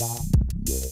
Yeah.